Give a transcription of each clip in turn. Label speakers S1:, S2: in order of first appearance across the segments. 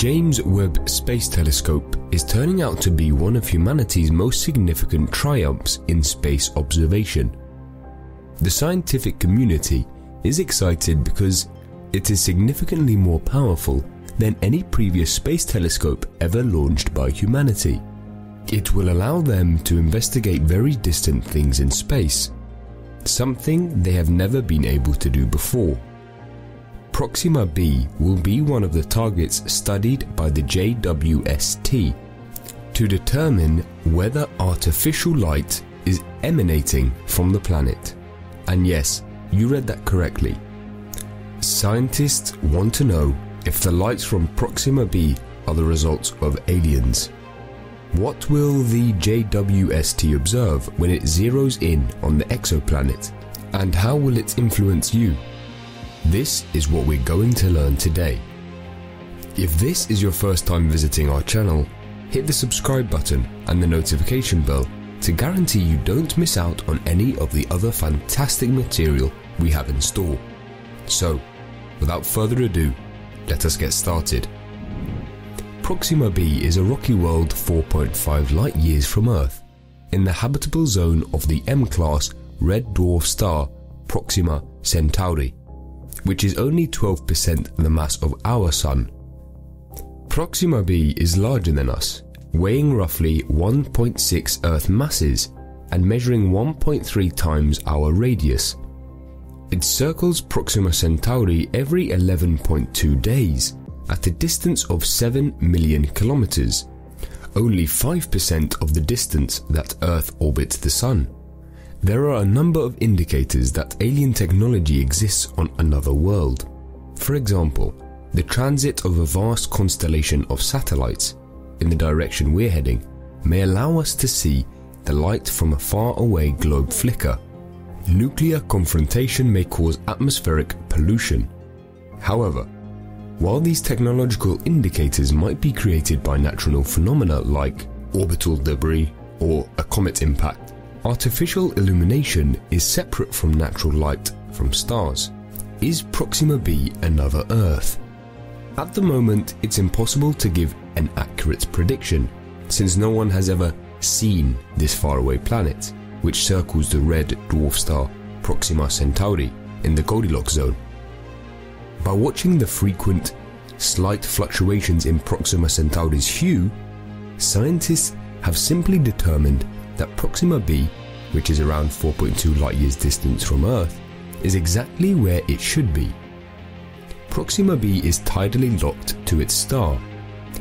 S1: James Webb Space Telescope is turning out to be one of humanity's most significant triumphs in space observation. The scientific community is excited because it is significantly more powerful than any previous space telescope ever launched by humanity. It will allow them to investigate very distant things in space, something they have never been able to do before. Proxima b will be one of the targets studied by the JWST to determine whether artificial light is emanating from the planet. And yes, you read that correctly. Scientists want to know if the lights from Proxima b are the results of aliens. What will the JWST observe when it zeroes in on the exoplanet? And how will it influence you? This is what we're going to learn today. If this is your first time visiting our channel, hit the subscribe button and the notification bell to guarantee you don't miss out on any of the other fantastic material we have in store. So, without further ado, let us get started. Proxima b is a rocky world 4.5 light years from Earth, in the habitable zone of the M-class red dwarf star Proxima Centauri which is only 12% the mass of our Sun. Proxima b is larger than us, weighing roughly 1.6 Earth masses and measuring 1.3 times our radius. It circles Proxima Centauri every 11.2 days at a distance of 7 million kilometers, only 5% of the distance that Earth orbits the Sun. There are a number of indicators that alien technology exists on another world. For example, the transit of a vast constellation of satellites in the direction we're heading may allow us to see the light from a faraway globe flicker. Nuclear confrontation may cause atmospheric pollution. However, while these technological indicators might be created by natural phenomena like orbital debris or a comet impact, Artificial illumination is separate from natural light from stars. Is Proxima b another Earth? At the moment, it's impossible to give an accurate prediction, since no one has ever seen this faraway planet, which circles the red dwarf star Proxima Centauri in the Goldilocks zone. By watching the frequent, slight fluctuations in Proxima Centauri's hue, scientists have simply determined that Proxima b, which is around 4.2 light years distance from Earth, is exactly where it should be. Proxima b is tidally locked to its star,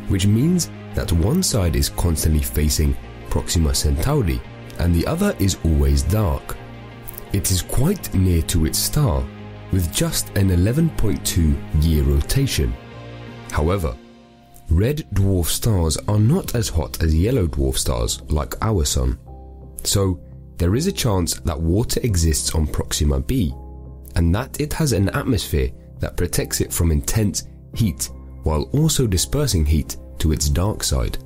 S1: which means that one side is constantly facing Proxima Centauri and the other is always dark. It is quite near to its star, with just an 11.2 year rotation. However, red dwarf stars are not as hot as yellow dwarf stars like our Sun. So, there is a chance that water exists on Proxima b, and that it has an atmosphere that protects it from intense heat while also dispersing heat to its dark side.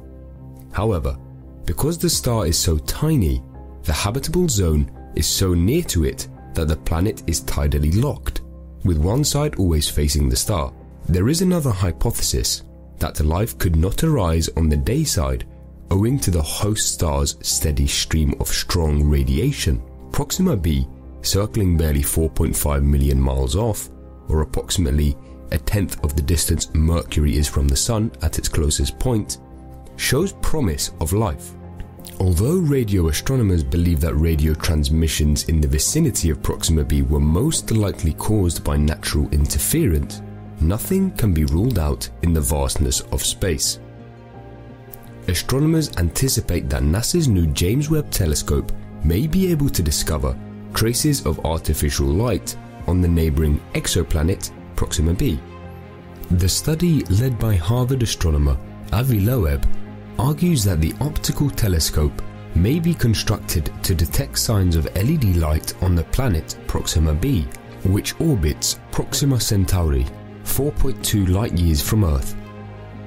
S1: However, because the star is so tiny, the habitable zone is so near to it that the planet is tidally locked, with one side always facing the star. There is another hypothesis that life could not arise on the day side owing to the host star's steady stream of strong radiation. Proxima b, circling barely 4.5 million miles off, or approximately a tenth of the distance Mercury is from the Sun at its closest point, shows promise of life. Although radio astronomers believe that radio transmissions in the vicinity of Proxima b were most likely caused by natural interference, nothing can be ruled out in the vastness of space astronomers anticipate that NASA's new James Webb Telescope may be able to discover traces of artificial light on the neighboring exoplanet Proxima b. The study led by Harvard astronomer Avi Loeb argues that the optical telescope may be constructed to detect signs of LED light on the planet Proxima b, which orbits Proxima Centauri, 4.2 light years from Earth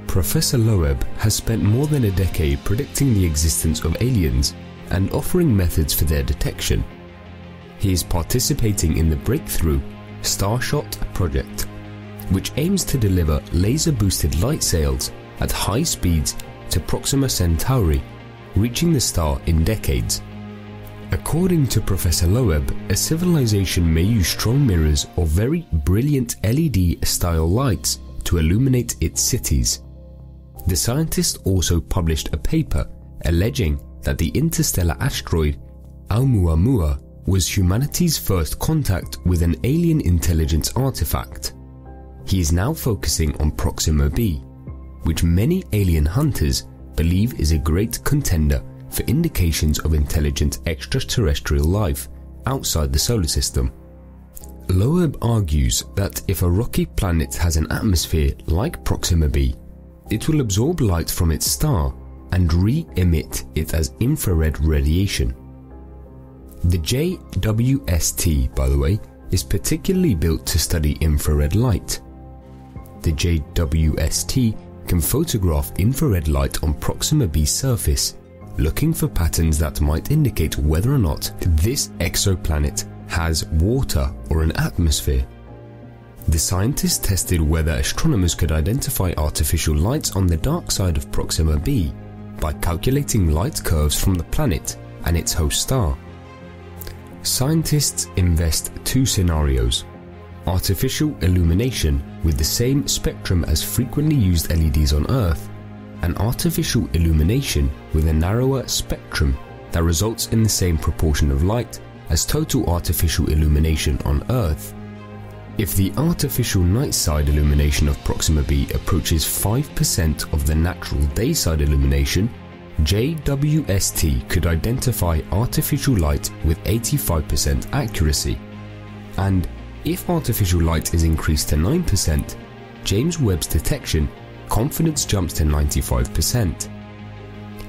S1: Professor Loeb has spent more than a decade predicting the existence of aliens and offering methods for their detection. He is participating in the breakthrough Starshot project, which aims to deliver laser boosted light sails at high speeds to Proxima Centauri, reaching the star in decades. According to Professor Loeb, a civilization may use strong mirrors or very brilliant LED style lights to illuminate its cities. The scientist also published a paper alleging that the interstellar asteroid Oumuamua was humanity's first contact with an alien intelligence artifact. He is now focusing on Proxima b, which many alien hunters believe is a great contender for indications of intelligent extraterrestrial life outside the solar system. Loeb argues that if a rocky planet has an atmosphere like Proxima b, it will absorb light from its star and re emit it as infrared radiation. The JWST, by the way, is particularly built to study infrared light. The JWST can photograph infrared light on Proxima B's surface, looking for patterns that might indicate whether or not this exoplanet has water or an atmosphere. The scientists tested whether astronomers could identify artificial lights on the dark side of Proxima b by calculating light curves from the planet and its host star. Scientists invest two scenarios artificial illumination with the same spectrum as frequently used LEDs on Earth, and artificial illumination with a narrower spectrum that results in the same proportion of light as total artificial illumination on Earth. If the artificial night side illumination of Proxima b approaches 5% of the natural day side illumination, JWST could identify artificial light with 85% accuracy. And if artificial light is increased to 9%, James Webb's detection confidence jumps to 95%.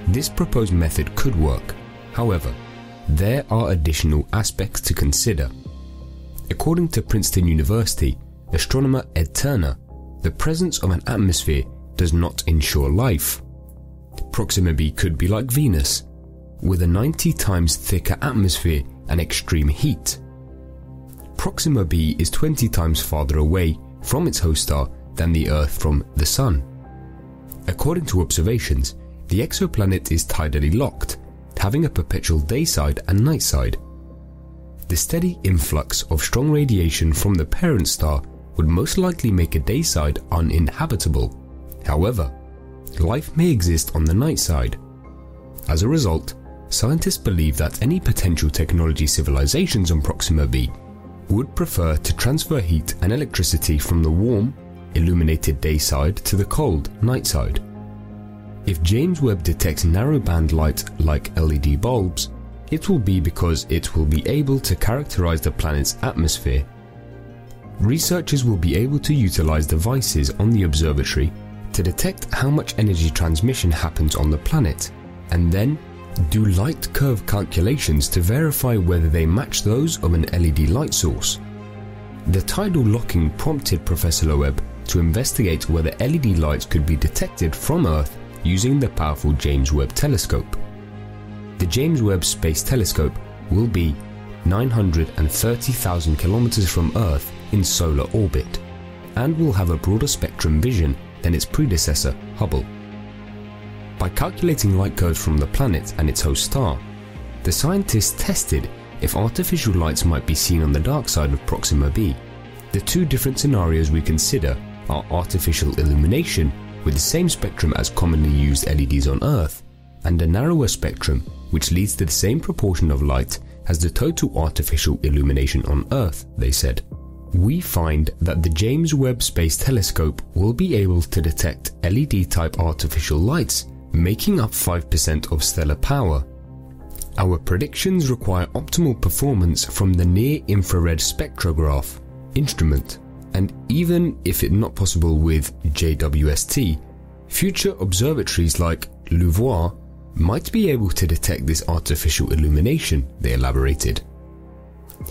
S1: This proposed method could work. However, there are additional aspects to consider. According to Princeton University astronomer Ed Turner, the presence of an atmosphere does not ensure life. Proxima b could be like Venus, with a 90 times thicker atmosphere and extreme heat. Proxima b is 20 times farther away from its host star than the Earth from the Sun. According to observations, the exoplanet is tidally locked, having a perpetual day side and night side. The steady influx of strong radiation from the parent star would most likely make a day side uninhabitable. However, life may exist on the night side. As a result, scientists believe that any potential technology civilizations on Proxima b would prefer to transfer heat and electricity from the warm, illuminated day side to the cold night side. If James Webb detects narrowband light like LED bulbs, it will be because it will be able to characterize the planet's atmosphere. Researchers will be able to utilize devices on the observatory to detect how much energy transmission happens on the planet, and then do light curve calculations to verify whether they match those of an LED light source. The tidal locking prompted Professor Loeb to investigate whether LED lights could be detected from Earth using the powerful James Webb Telescope the James Webb Space Telescope will be 930,000 kilometers from Earth in solar orbit and will have a broader spectrum vision than its predecessor, Hubble. By calculating light curves from the planet and its host star, the scientists tested if artificial lights might be seen on the dark side of Proxima b. The two different scenarios we consider are artificial illumination with the same spectrum as commonly used LEDs on Earth, and a narrower spectrum which leads to the same proportion of light as the total artificial illumination on Earth, they said. We find that the James Webb Space Telescope will be able to detect LED type artificial lights, making up 5% of stellar power. Our predictions require optimal performance from the near infrared spectrograph instrument, and even if it not possible with JWST, future observatories like LUVOIR might be able to detect this artificial illumination, they elaborated.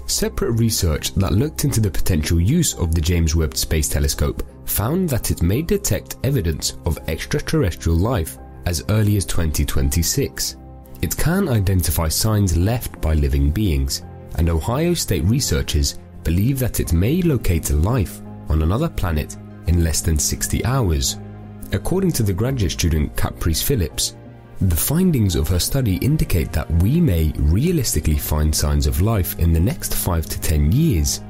S1: Separate research that looked into the potential use of the James Webb Space Telescope found that it may detect evidence of extraterrestrial life as early as 2026. It can identify signs left by living beings, and Ohio State researchers believe that it may locate life on another planet in less than 60 hours. According to the graduate student Caprice Phillips, the findings of her study indicate that we may realistically find signs of life in the next 5 to 10 years.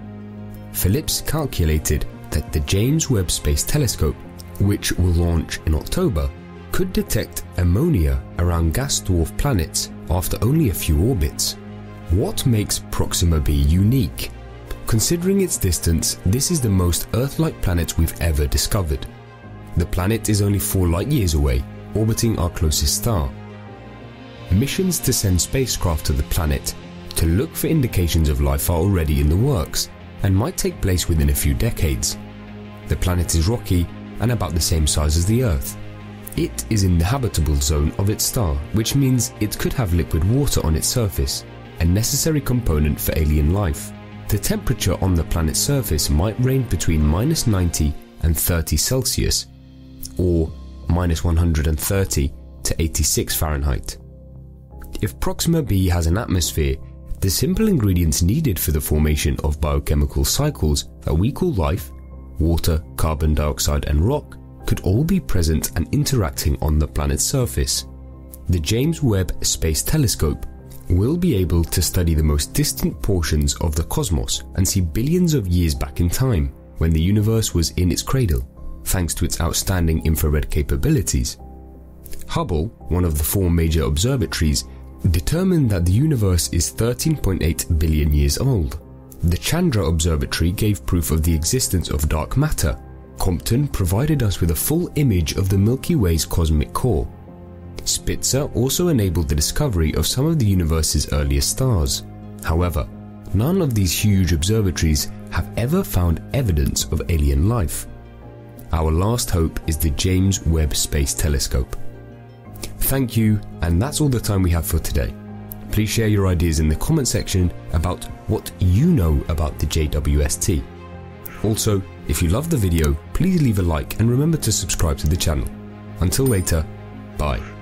S1: Phillips calculated that the James Webb Space Telescope, which will launch in October, could detect ammonia around gas dwarf planets after only a few orbits. What makes Proxima b unique? Considering its distance, this is the most Earth-like planet we've ever discovered. The planet is only 4 light years away, orbiting our closest star. Missions to send spacecraft to the planet to look for indications of life are already in the works and might take place within a few decades. The planet is rocky and about the same size as the Earth. It is in the habitable zone of its star, which means it could have liquid water on its surface, a necessary component for alien life. The temperature on the planet's surface might range between minus 90 and 30 Celsius, or minus 130 to 86 Fahrenheit. If Proxima b has an atmosphere, the simple ingredients needed for the formation of biochemical cycles that we call life water, carbon dioxide, and rock could all be present and interacting on the planet's surface. The James Webb Space Telescope will be able to study the most distant portions of the cosmos and see billions of years back in time when the universe was in its cradle, thanks to its outstanding infrared capabilities. Hubble, one of the four major observatories, determined that the universe is 13.8 billion years old. The Chandra Observatory gave proof of the existence of dark matter Compton provided us with a full image of the Milky Way's cosmic core. Spitzer also enabled the discovery of some of the universe's earliest stars. However, none of these huge observatories have ever found evidence of alien life. Our last hope is the James Webb Space Telescope. Thank you, and that's all the time we have for today. Please share your ideas in the comment section about what you know about the JWST. Also, if you loved the video, please leave a like and remember to subscribe to the channel. Until later, bye.